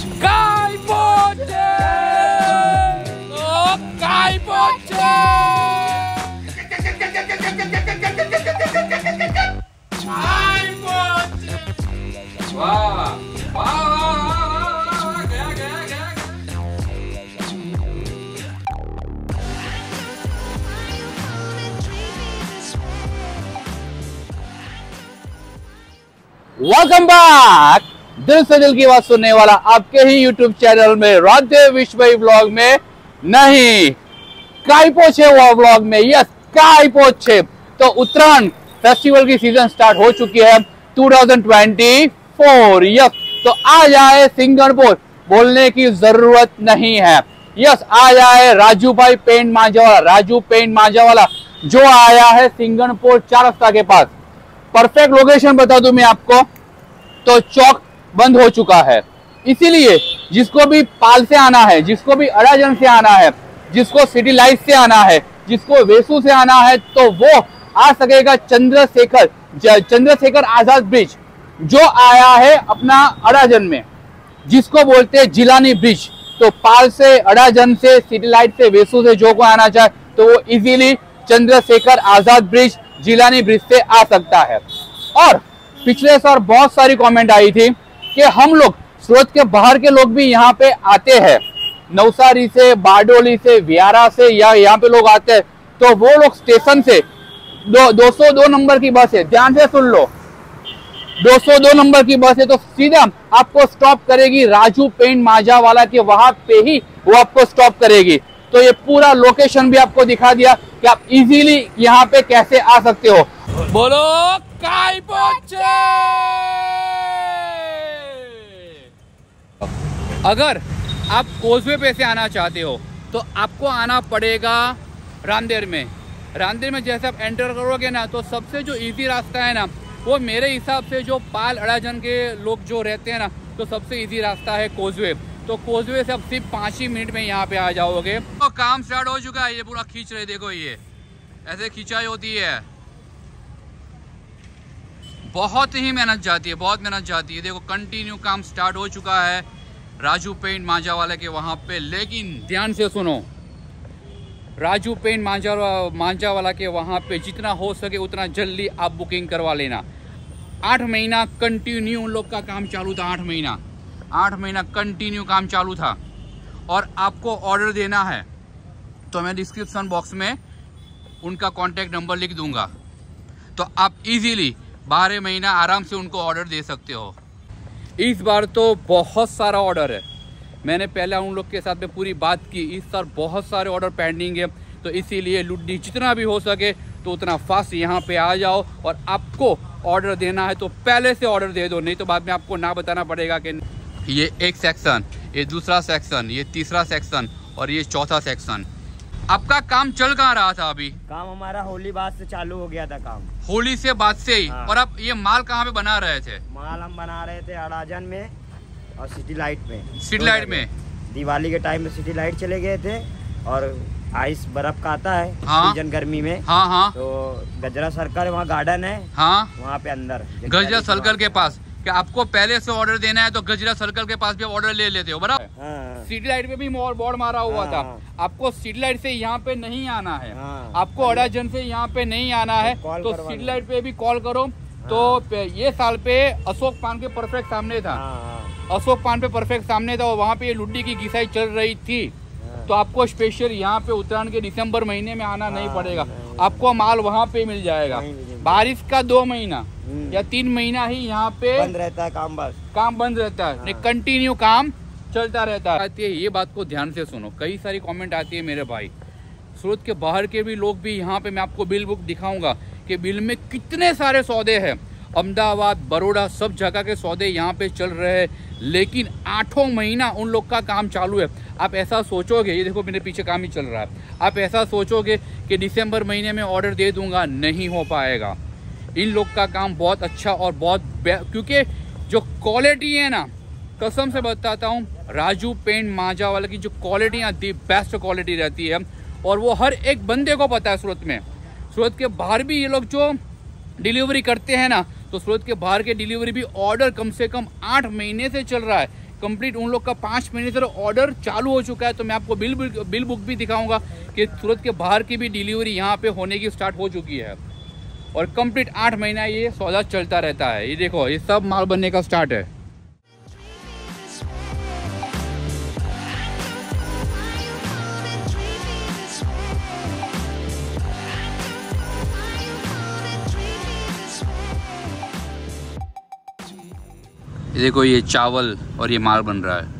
Skybote! Oh, Skybote! Skybote! Wow! Wow! Welcome back! दिल से दिल की बात सुनने वाला आपके ही YouTube चैनल में राधे विश्व ब्लॉग में नहीं काइपोछे वो ब्लॉग में यस काइपोछे तो उत्तरायण फेस्टिवल की सीज़न स्टार्ट हो चुकी है 2024 यस तो आ जाए सिंगरपुर, बोलने की ज़रूरत नहीं है। यस आ जाए राजू भाई पेंट मांझावाला, राजू पेंट मांझावाला, जो आया है सिंगनपुर चार रास्ता के पास। परफेक्ट लोकेशन बता दूँ मैं आपको। तो चौक बंद हो चुका है। इसीलिए जिसको भी पाल से आना है, जिसको भी अड़ाजन से आना है, जिसको सिटी लाइट से आना है, जिसको वेसू से आना है तो वो आ सकेगा चंद्रशेखर चंद्रशेखर आज़ाद ब्रिज, जो आया है अपना अड़ाजन में, जिसको बोलते हैं जिलानी ब्रिज। तो पाल से अड़ाजन से, सिटी लाइट से, वेसू से जो को आना चाहे तो वो easily Chandrashekhar Azad bridge, Jilani bridge से आ सकता है। और पिछले साल बहुत सारी कमेंट आई थी कि हम लोग, सूरत के बाहर के लोग भी यहाँ पे आते हैं। नवसारी से, बारडोली से वियारा से या यहाँ पे लोग आते हैं। तो वो लोग स्टेशन से, दो दो सौ दो नंबर की बस है। ध्यान से सुन लो। 202 नंबर की बस है तो सीधा आपको स्टॉप करेगी राजू पेंट माजा वाला के वहाँ पे ही वो आपको स्टॉप करेगी। तो ये पूरा लोकेशन भी आपको दिखा दिया कि आप इजीली यहाँ पे कैसे आ सकते हो। बोलो, काय अगर आप कोजवे पे से आना चाहते हो तो आपको आना पड़ेगा रामदेर में। रामदेर में जैसे आप एंटर करोगे ना तो सबसे जो इजी रास्ता है ना, वो मेरे हिसाब से जो पाल अड़ाजन के लोग जो रहते हैं ना तो सबसे इजी रास्ता है कोजवे तो कोजवे से आप सिर्फ़ पाँच ही मिनट में यहाँ पे आ जाओगे। तो काम स्टार्ट हो चुका है, ये पूरा खींच रहे, देखो ये। ऐसे खिंचाई होती है। बहुत ही मेहनत जाती है, बहुत मेहनत जाती है। देखो कंटिन्यू काम स्टार्ट हो चुका है राजू पेंट मांझा वाले के वहाँ पे। लेकिन ध्यान से सुनो, राजू पेंट मांझा मांझा वाला के वहाँ पे जितना हो सके उतना जल्दी आप बुकिंग करवा लेना। आठ महीना कंटिन्यू उन लोग का काम चालू था, आठ महीना। आठ महीना कंटिन्यू काम चालू था। और आपको ऑर्डर देना है तो मैं डिस्क्रिप्शन बॉक्स में उनका कॉन्टैक्ट नंबर लिख दूँगा। तो आप इजीली बारह महीना आराम से उनको ऑर्डर दे सकते हो। इस बार तो बहुत सारा ऑर्डर है। मैंने पहले उन लोग के साथ में पूरी बात की। इस बार बहुत सारे ऑर्डर पेंडिंग है। तो इसीलिए लुड्डी जितना भी हो सके तो उतना फास्ट यहाँ पे आ जाओ और आपको ऑर्डर देना है तो पहले से ऑर्डर दे दो। नहीं तो बाद में आपको ना बताना पड़ेगा कि ये एक सेक्शन ये दूसरा सेक्शन ये तीसरा सेक्शन और ये चौथा सेक्शन आपका काम चल कहाँ रहा था अभी? काम हमारा होली बाद से चालू हो गया था काम। होली से बाद से ही? हाँ। और आप ये माल कहाँ पे बना रहे थे? माल हम बना रहे थे अड़ाजन में और सिटी लाइट में। सिटी लाइट में? दिवाली के टाइम में सिटी लाइट चले गए थे और आइस बर्फ़ का आता है हाँ। सीज़न गर्मी में। हाँ हाँ। तो गजरा सर्कल वहाँ गार्डन है। हाँ। वहाँ पे अंदर। गजरा सर्कल के पास। क्या आपको पहले से ऑर्डर देना है तो गजरा सर्कल के पास भी ऑर्डर ले लेते हो बराबर? हाँ। सिटी लाइट पे भी मोर बोर्ड मारा हुआ हाँ, था। हाँ। आपको सिटी लाइट से यहाँ पे नहीं आना है। हाँ। आपको अड़ाजन से यहाँ पे नहीं आना है। तो सिटी लाइट पे भी कॉल करो। तो ये साल पे अशोक पान के परफेक्ट सामने था। हाँ हाँ, अशोक पान पे परफेक्ट सामने था और वहाँ पे लुड्डी की घिसाई चल रही थी। हाँ। तो आपको स्पेशल यहाँ पे उत्तरायण के दिसंबर महीने में आना नहीं हाँ, पड़ेगा। आपको माल वहाँ पे मिल जाएगा। बारिश का दो महीना हम्म। या तीन महीना ही यहाँ पे बंद रहता है काम बस। काम बंद रहता है हाँ। कंटिन्यू काम चलता रहता है। आती है ये बात को ध्यान से सुनो। कई सारी कमेंट आती है मेरे भाई। सूरत के बाहर के भी लोग भी यहाँ पे मैं आपको बिल बुक दिखाऊँगा कि बिल में कितने सारे सौदे हैं। अहमदाबाद बड़ोड़ा सब जगह के सौदे यहाँ पे चल रहे हैं लेकिन आठों महीना उन लोग का काम चालू है। आप ऐसा सोचोगे, ये देखो मेरे पीछे काम ही चल रहा है। आप ऐसा सोचोगे कि दिसंबर महीने में ऑर्डर दे दूँगा, नहीं हो पाएगा। इन लोग का काम बहुत अच्छा और बहुत क्योंकि जो क्वालिटी है ना, कसम से बताता हूँ, राजू पेंट माजा वाले की जो क्वालिटी है दी बेस्ट क्वालिटी रहती है। और वो हर एक बंदे को पता है सूरत में। सूरत के बाहर भी ये लोग जो डिलीवरी करते हैं ना तो सूरत के बाहर के डिलीवरी भी ऑर्डर कम से कम आठ महीने से चल रहा है। कंप्लीट उन लोग का पाँच महीने से ऑर्डर चालू हो चुका है तो मैं आपको बिल बिल बुक भी दिखाऊँगा कि सूरत के बाहर की भी डिलीवरी यहाँ पे होने की स्टार्ट हो चुकी है। और कंप्लीट आठ महीना ये सौदा चलता रहता है। ये देखो, ये सब माल बनने का स्टार्ट है। देखो ये चावल और ये माल बन रहा है।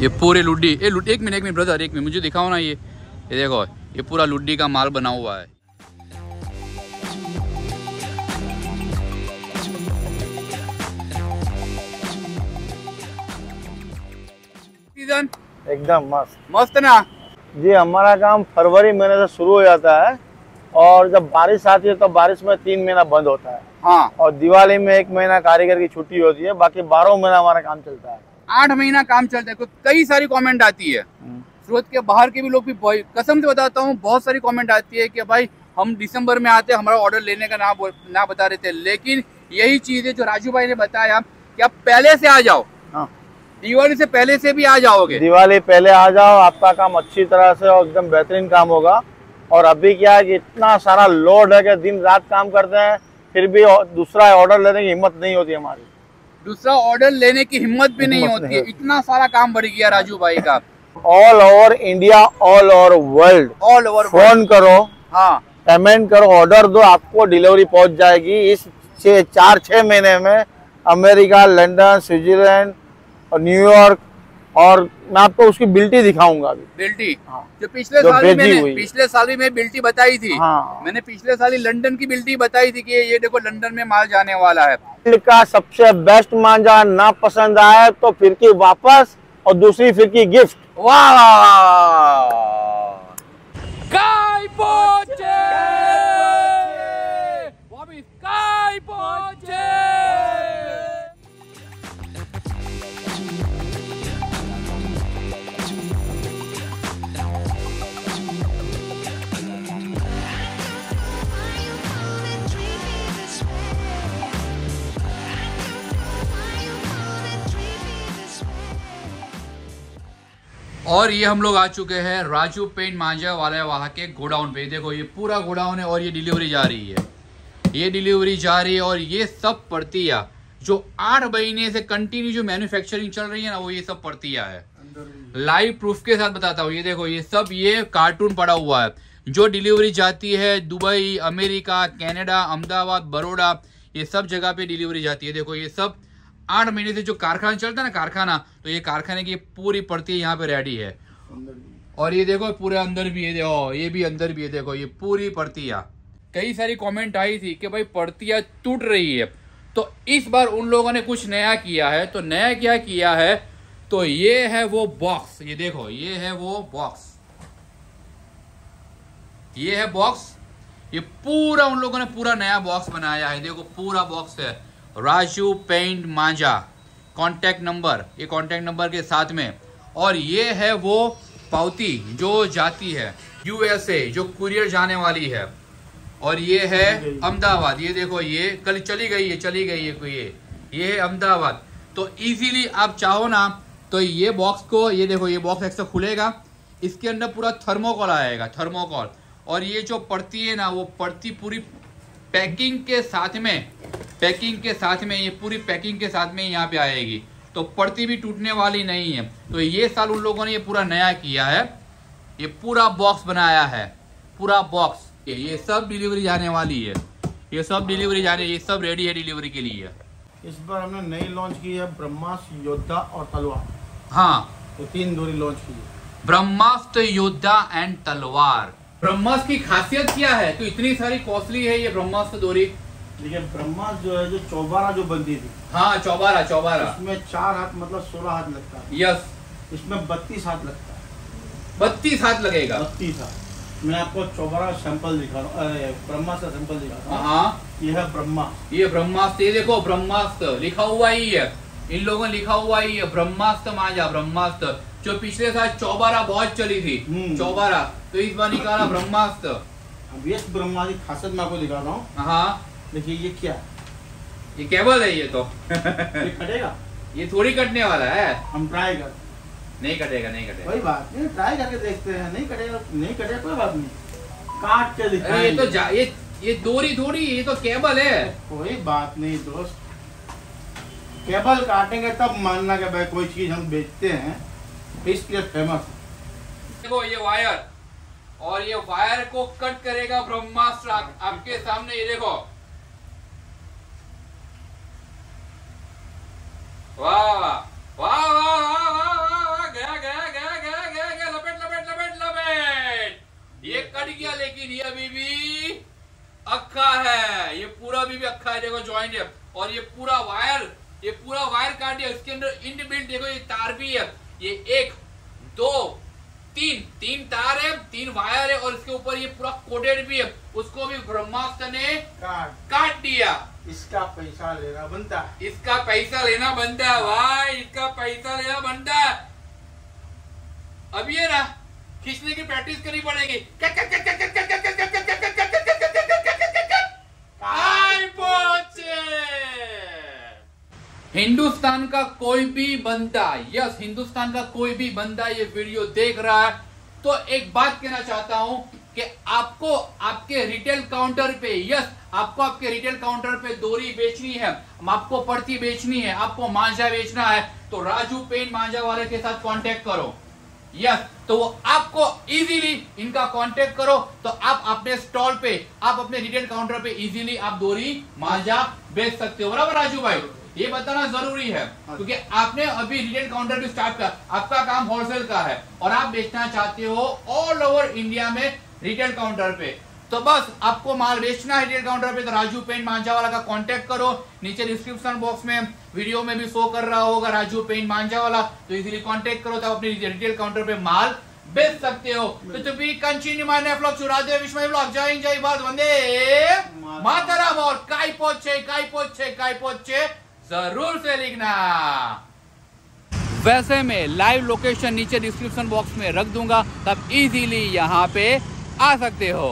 ये पूरे लुड्डी ये लुड्डी एक मिनट एक मिनट ब्रदर एक मिनट मुझे दिखाओ ना ये। ये देखो ये पूरा लुड्डी का माल बना हुआ है। एकदम मस्त। मस्त ना? जी हमारा काम फरवरी महीने से शुरू हो जाता है और जब बारिश आती है तो बारिश में तीन महीना बंद होता है। हाँ। और दिवाली में एक महीना कारीगर की छुट्टी होती है बाकी बारह महीना हमारा काम चलता है। आठ महीना काम चलता है। कई सारी कमेंट आती है। हम्म। सूरत के बाहर के भी लोग भी कसम से बताता हूँ बहुत सारी कमेंट आती है कि भाई हम दिसंबर में आते हमारा ऑर्डर लेने का ना ना बता रहे थे। लेकिन यही चीज़ है जो राजू भाई ने बताया कि आप पहले से आ जाओ। दिवाली से पहले से भी आ जाओगे? दिवाली पहले आ जाओ आपका काम अच्छी तरह से और एकदम बेहतरीन काम होगा। और अभी क्या है कि इतना सारा लोड है कि दिन रात काम करते हैं फिर भी दूसरा ऑर्डर लेने की हिम्मत नहीं होती हमारी। दूसरा ऑर्डर लेने की हिम्मत भी नहीं होती। है इतना सारा काम बढ़ गया राजू भाई का। All over India all over world all over phone करो हाँ। पेमेंट करो ऑर्डर दो आपको डिलीवरी पहुँच जाएगी। इस छः चार छः महीने में अमेरिका लंदन स्विट्जरलैंड और न्यूयॉर्क और मैं आपको उसकी बिल्टी दिखाऊँगा अभी। बिल्टी? हाँ। जो पिछले जो साल भी मैंने हुई। पिछले साल भी मैं बिल्टी बताई थी। हाँ। मैंने पिछले साल ही लंदन की बिल्टी बताई थी कि ये देखो लंदन में माल जाने वाला है। वर्ल्ड का सबसे बेस्ट मांझा ना पसंद आए तो फिर की वापस और दूसरी फिर की गिफ्ट वाह और ये हम लोग आ चुके हैं राजू पेंट मांझा वाले वहाँ के गोडाउन पे। देखो, ये पूरा गोडाउन है और ये डिलीवरी जा रही है। ये डिलीवरी जा रही है और ये सब पड़तिया जो आठ महीने से कंटिन्यू जो मैन्युफैक्चरिंग चल रही है ना, वो ये सब पड़तिया है। लाइव प्रूफ के साथ बताता हूँ। ये देखो, ये सब ये कार्टून पड़ा हुआ है। जो डिलीवरी जाती है Dubai, America, Canada, Ahmedabad Baroda ये सब जगह पे डिलीवरी जाती है। देखो, ये सब आठ महीने से जो कारखाना चलता है ना कारखाना तो ये कारखाने की पूरी पड़ती यहाँ पे रेडी है। और ये देखो पूरे अंदर भी है देखो ये भी अंदर भी है देखो ये पूरी पड़तिया कई सारी कमेंट आई थी कि भाई पड़तिया टूट रही है। तो इस बार उन लोगों ने कुछ नया किया है तो नया क्या किया है? तो ये है वो बॉक्स ये देखो ये है वो बॉक्स ये है बॉक्स ये पूरा उन लोगों ने पूरा नया बॉक्स बनाया है। देखो पूरा बॉक्स है। Raju paint manjha contact number ये कांटेक्ट नंबर के साथ में। और ये है वो पावती जो जाती है यूएसए जो कुरियर जाने वाली है। और ये है अहमदाबाद, ये देखो, ये कल चली गई है, चली गई है ये। ये है अहमदाबाद। तो इजीली आप चाहो ना तो ये बॉक्स को, ये देखो, ये बॉक्स ऐसा खुलेगा। इसके अंदर पूरा थर्मोकॉल आएगा थर्मोकॉल और ये जो पड़ती है ना, वो पड़ती पूरी पैकिंग के साथ में पैकिंग के साथ में ये पूरी पैकिंग के साथ में यहाँ पे आएगी। तो पड़ती भी टूटने वाली नहीं है। तो ये साल उन लोगों ने ये पूरा नया किया है। ये पूरा बॉक्स बनाया है। पूरा बॉक्स ये ये सब डिलीवरी जाने वाली है। ये सब डिलीवरी जाने ये सब रेडी है डिलीवरी के लिए। इस बार हमने नई लॉन्च की है ब्रह्मास्त्र योद्धा और तलवार। हाँ। ये तीन दूरी लॉन्च की है। ब्रह्मास्त्र योद्धा एंड तलवार। ब्रह्मास्त्र की खासियत क्या है? तो इतनी सारी कॉस्टली है ये ब्रह्मास्त्र डोरी देखिए ब्रह्मास्त्र जो है जो चौबारा जो बनती थी हाँ चौबारा चौबारा। इसमें चार हाथ मतलब सोलह हाथ लगता है यस। इसमें बत्तीस हाथ लगता है। बत्तीस हाथ लगेगा। बत्तीस हाथ। मैं आपको चौबारा सैंपल दिखा रहा हूँ ब्रह्मास्त्र सैंपल दिखा रहा हूँ। हाँ। ये है ब्रह्मा। ये ब्रह्मास्त्र ये देखो ब्रह्मास्त्र लिखा हुआ ही है। इन लोगों ने लिखा हुआ ही है ब्रह्मास्त्र माजा ब्रह्मास्त्र। जो पिछले साल चौबारा बहुत चली थी। हम्म। चौबारा। तो इस बार निकाला ब्रह्मास्त्र। अब ये ब्रह्मा की खासियत मैं आपको दिखा रहा हूँ। हाँ। देखिए ये क्या? ये केबल है ये तो। ये कटेगा? ये थोड़ी कटने वाला है। हम ट्राई कर। नहीं कटेगा नहीं कटेगा। कोई बात नहीं ट्राई करके देखते हैं। नहीं कटेगा नहीं कटेगा कोई बात नहीं। काट के ये तो ये ये दोरी थोड़ी ये तो केबल है। कोई बात नहीं दोस्त। केबल काटेंगे तब मानना कि भाई कोई चीज़ हम बेचते हैं, इसलिए फ़ेमस देखो ये वायर, और ये वायर को कट करेगा ब्रह्मास्त्र आपके सामने, ये देखो। वाह वाह वाह वाह वाह वाह वाह, गया गया गया गया गया गया, लपेट लपेट लपेट लपेट। ये कट गया लेकिन ये अभी भी अखा है, ये पूरा अभी भी अखा है, देखो ज्वाइंट है। और ये पूरा वायर ये पूरा वायर काट दिया इसके अंदर इनबिल्ट देखो ये तार भी है ये एक दो तीन तीन तार है तीन वायर है और इसके ऊपर ये पूरा कोटेड भी है उसको भी ब्रह्मास्त्र ने काट काट दिया इसका पैसा लेना बनता है इसका पैसा लेना बनता है भाई इसका पैसा लेना बनता है अब ये ना खींचने की प्रैक्टिस करनी पड़ेगी हिंदुस्तान का कोई भी बंदा, यस, हिंदुस्तान का कोई भी बंदा ये वीडियो देख रहा है तो एक बात कहना चाहता हूँ कि आपको आपके रिटेल काउंटर पे, यस, आपको आपके रिटेल काउंटर पे दोरी बेचनी है, आपको पड़ती बेचनी है, आपको मांझा बेचना है तो राजू पेन मांझा वाले के साथ कांटेक्ट करो। यस तो वो आपको इजीली इनका कांटेक्ट करो तो आप अपने स्टॉल पे, आप अपने रिटेल काउंटर पे इजीली आप दोरी मांझा बेच सकते हो। बराबर राजू भाई? ये बताना ज़रूरी है क्योंकि आपने अभी रिटेल काउंटर भी स्टार्ट कर आपका काम होलसेल का है और आप बेचना चाहते हो ऑल ओवर इंडिया में रिटेल काउंटर पे। तो बस आपको माल बेचना है रिटेल काउंटर पे तो राजू पेंट मांझा वाला का कांटेक्ट करो नीचे डिस्क्रिप्शन बॉक्स में वीडियो में भी शो कर रहा होगा राजू पेंट मांझा वाला तो इजीली कांटेक्ट करो तो अपने रिटेल काउंटर पे माल बेच सकते हो। तो to be continue my vlog चुरादे विश्व vlog जय हिंद जय भारत वंदे मातरम। और काय पोचे काय पोचे काय पोचे ज़रूर से लिखना। वैसे मैं लाइव लोकेशन नीचे डिस्क्रिप्शन बॉक्स में रख दूँगा, तब इजीली यहाँ पे आ सकते हो।